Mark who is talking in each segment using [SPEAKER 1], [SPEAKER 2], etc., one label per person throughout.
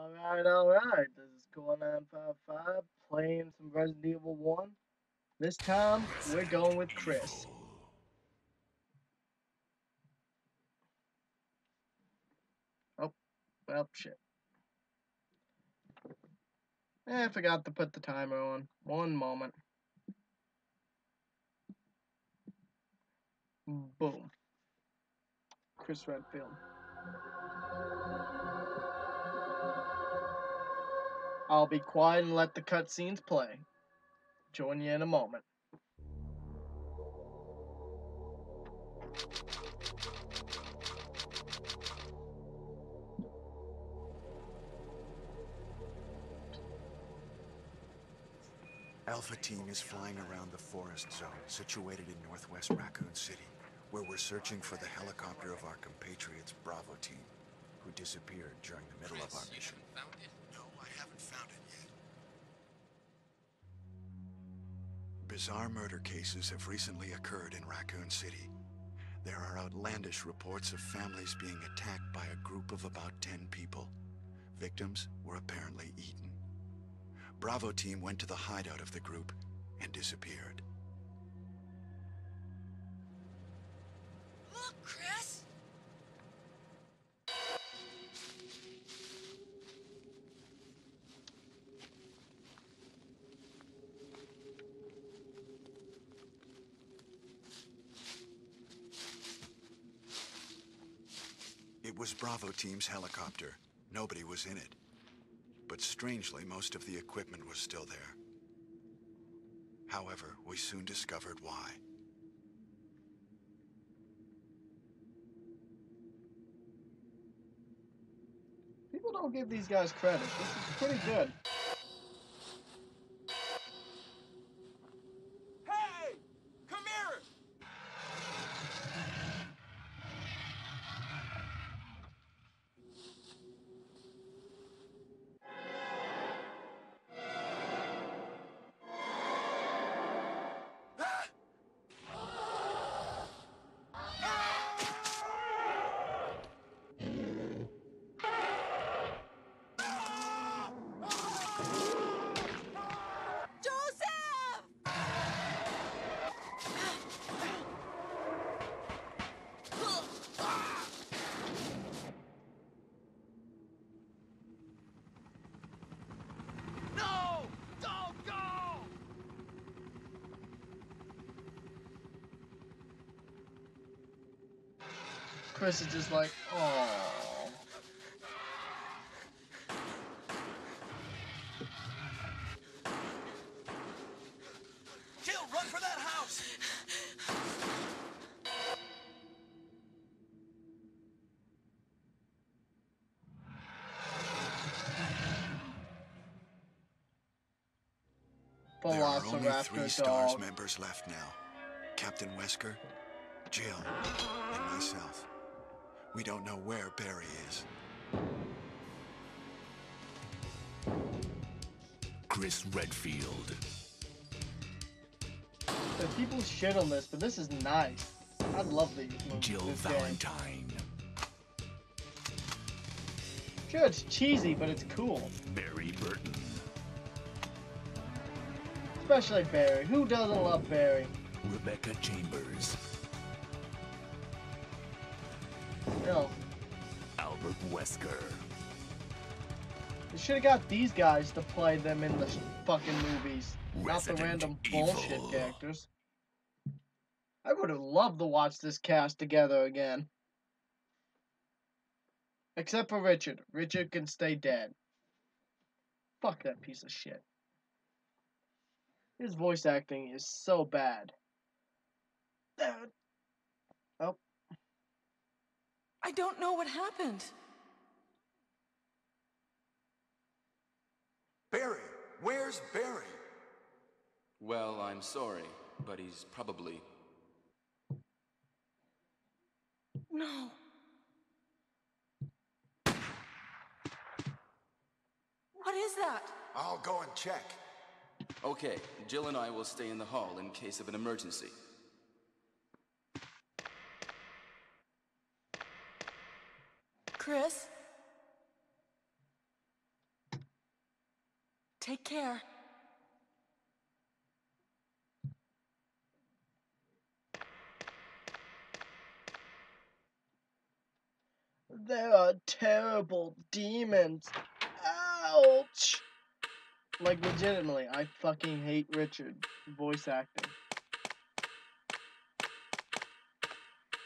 [SPEAKER 1] Alright, alright. This is Core955 playing some Resident Evil 1. This time, we're going with Chris. Oh, well, shit. Eh, I forgot to put the timer on. One moment. Boom. Chris Redfield. I'll be quiet and let the cutscenes play. Join you in a moment.
[SPEAKER 2] Alpha Team is flying around the forest zone situated in northwest Raccoon City, where we're searching for the helicopter of our compatriots Bravo Team, who disappeared during the middle of our mission. Bizarre murder cases have recently occurred in Raccoon City. There are outlandish reports of families being attacked by a group of about 10 people. Victims were apparently eaten. Bravo team went to the hideout of the group and disappeared. Was Bravo team's helicopter. Nobody was in it. But strangely, most of the equipment was still there. However, we soon discovered why.
[SPEAKER 1] People don't give these guys credit. This is pretty good. Chris is just like, oh.
[SPEAKER 3] Jill, run for that house!
[SPEAKER 2] There are only three
[SPEAKER 1] Velociraptor
[SPEAKER 2] STARS members left now. Captain Wesker, Jill, and myself. We don't know where Barry is.
[SPEAKER 4] Chris Redfield.
[SPEAKER 1] The people shit on this, but this is nice. I love these movies.
[SPEAKER 4] Jill
[SPEAKER 1] this game.
[SPEAKER 4] Valentine.
[SPEAKER 1] Sure, it's cheesy, but it's cool.
[SPEAKER 4] Barry Burton.
[SPEAKER 1] Especially Barry. Who doesn't love Barry?
[SPEAKER 4] Rebecca Chambers. Albert Wesker.
[SPEAKER 1] They should have got these guys to play them in the fucking movies, not the random
[SPEAKER 4] Evil.
[SPEAKER 1] bullshit characters. I would have loved to watch this cast together again. Except for Richard. Richard can stay dead. Fuck that piece of shit. His voice acting is so bad. Uh,
[SPEAKER 5] I don't know what happened.
[SPEAKER 2] Barry! Where's Barry?
[SPEAKER 6] Well, I'm sorry, but he's probably.
[SPEAKER 5] No. What is that?
[SPEAKER 2] I'll go and check.
[SPEAKER 6] Okay, Jill and I will stay in the hall in case of an emergency.
[SPEAKER 5] Chris? Take care.
[SPEAKER 1] There are terrible demons. Ouch! Like, legitimately, I fucking hate Richard voice acting.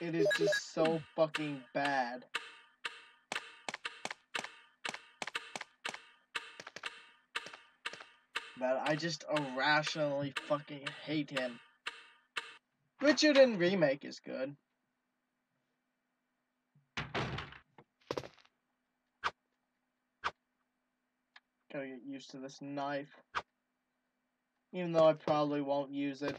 [SPEAKER 1] It is just so fucking bad. I just irrationally fucking hate him. Richard in Remake is good. Gotta get used to this knife. Even though I probably won't use it.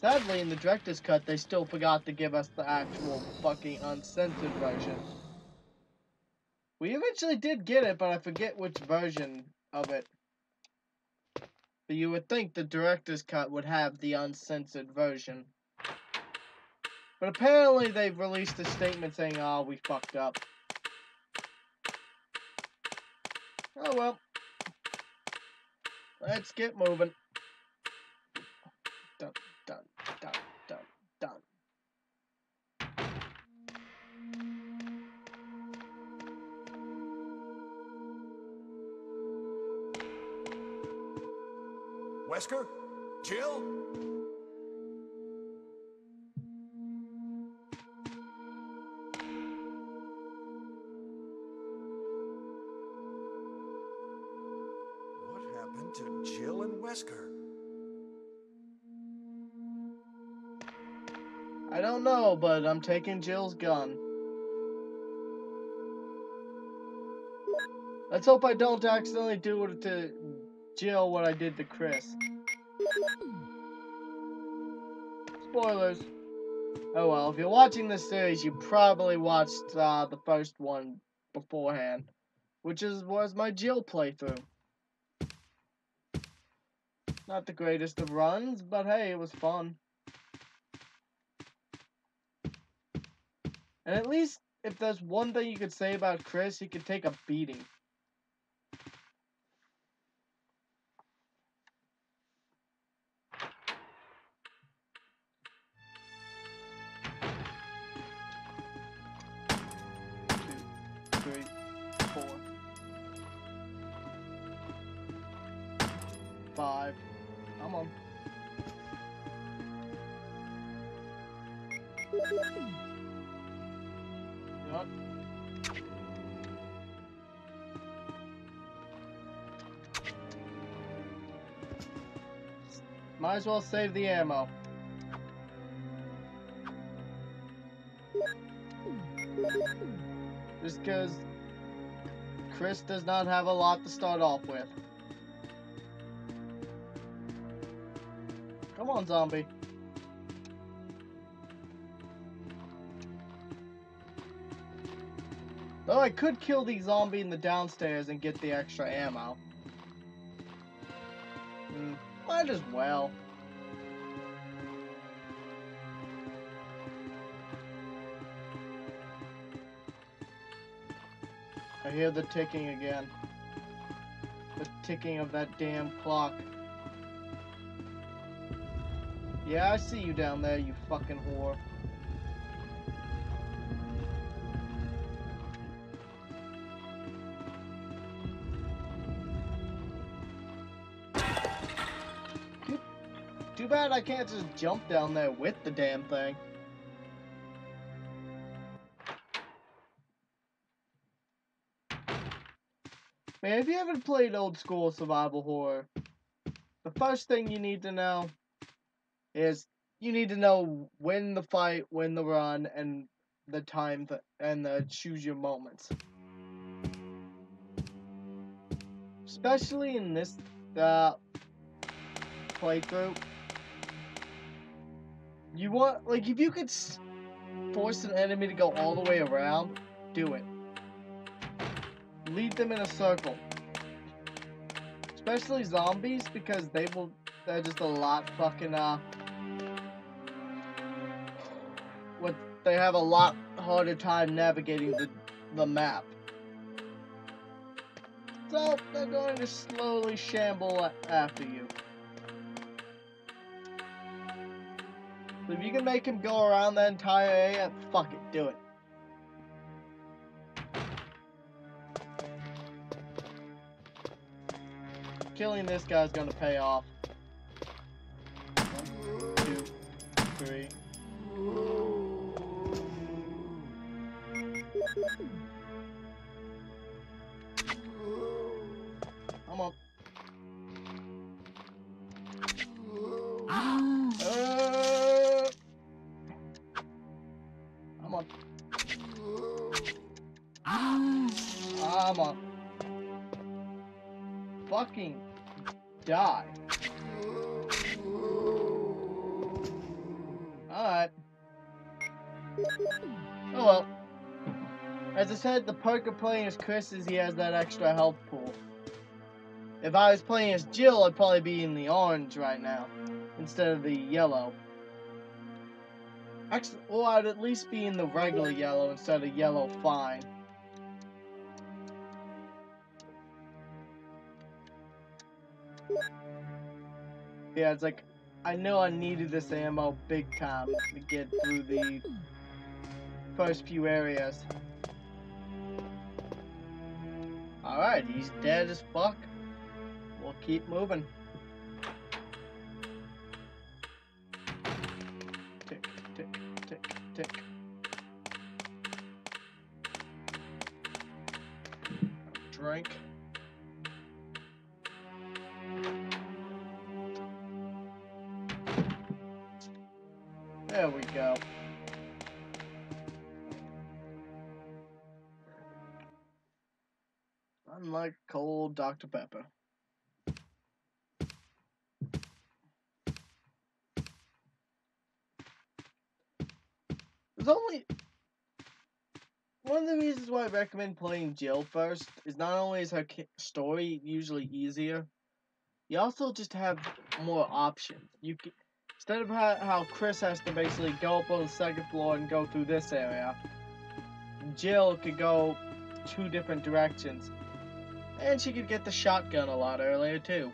[SPEAKER 1] Sadly, in the director's cut, they still forgot to give us the actual fucking uncensored version. We eventually did get it, but I forget which version of it. But you would think the director's cut would have the uncensored version. But apparently they've released a statement saying, oh, we fucked up. Oh well. Let's get moving.
[SPEAKER 2] Wesker? Jill? What happened to Jill and Wesker?
[SPEAKER 1] I don't know, but I'm taking Jill's gun. Let's hope I don't accidentally do to Jill what I did to Chris. Spoilers. Oh well, if you're watching this series, you probably watched uh, the first one beforehand, which is was my Jill playthrough. Not the greatest of runs, but hey, it was fun. And at least, if there's one thing you could say about Chris, he could take a beating. Come on. Might as well save the ammo. Just because Chris does not have a lot to start off with. Come on, zombie. Though I could kill the zombie in the downstairs and get the extra ammo. Hmm, might as well. I hear the ticking again. The ticking of that damn clock. Yeah, I see you down there, you fucking whore. Too bad I can't just jump down there with the damn thing. Man, if you haven't played old school survival horror, the first thing you need to know is you need to know when the fight, when the run, and the time th- and the choose your moments. Especially in this uh, playthrough, you want like if you could force an enemy to go all the way around, do it. Lead them in a circle. Especially zombies because they will they're just a lot fucking uh what they have a lot harder time navigating the, the map. So they're going to slowly shamble after you. So if you can make him go around the entire area, fuck it, do it. Killing this guy's gonna pay off. Alright. Oh well. As I said, the poker playing as Chris is he has that extra health pool. If I was playing as Jill, I'd probably be in the orange right now, instead of the yellow. Actually, or I'd at least be in the regular yellow instead of yellow fine. Yeah, it's like, I know I needed this ammo big time to get through the first few areas. Alright, he's dead as fuck. We'll keep moving. Tick, tick, tick, tick. Drink. There we go. Unlike cold Dr. Pepper. There's only one of the reasons why I recommend playing Jill first is not only is her story usually easier, you also just have more options. You can, instead of how, Chris has to basically go up on the second floor and go through this area, Jill could go two different directions, and she could get the shotgun a lot earlier too,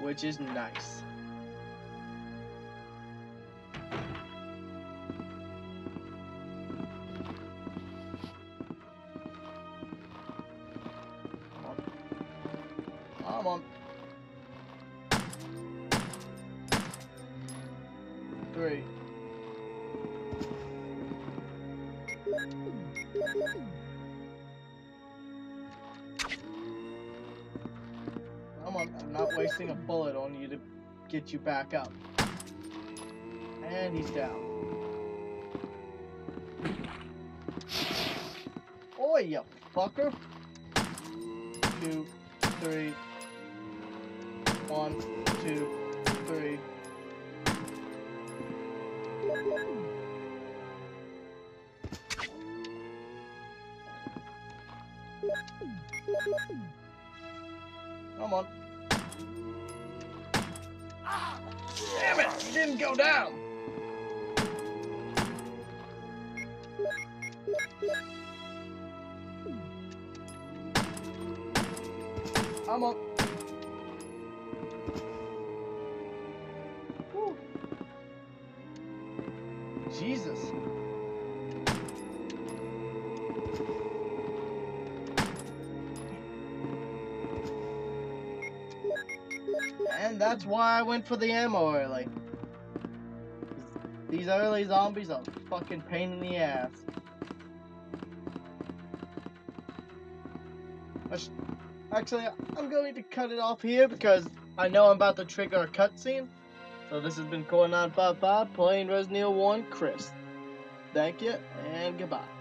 [SPEAKER 1] which is nice. Come on. Come on, I'm not wasting a bullet on you to get you back up. And he's down. Oi, you fucker. Two, three. One, two, three. You didn't go down! Come on. And that's why I went for the ammo early. These early zombies are fucking pain in the ass. Actually, I'm going to cut it off here because I know I'm about to trigger a cutscene. So this has been Core 955 playing Resident Evil 1 Chris. Thank you and goodbye.